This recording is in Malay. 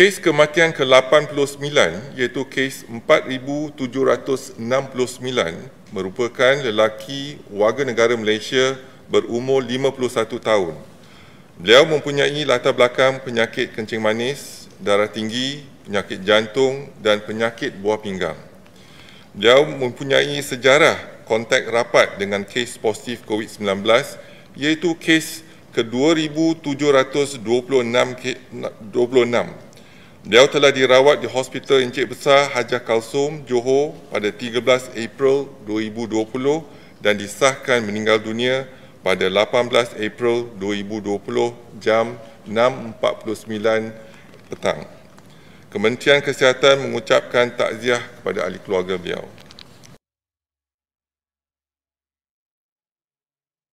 Kes kematian ke-89 iaitu kes 4769 merupakan lelaki warga negara Malaysia berumur 51 tahun. Beliau mempunyai latar belakang penyakit kencing manis, darah tinggi, penyakit jantung dan penyakit buah pinggang. Beliau mempunyai sejarah kontak rapat dengan kes positif COVID-19 iaitu kes ke-2726 Beliau telah dirawat di Hospital Encik Besar Hajah Kalsum, Johor pada 13 April 2020 dan disahkan meninggal dunia pada 18 April 2020 jam 6.49 petang. Kementerian Kesihatan mengucapkan takziah kepada ahli keluarga beliau.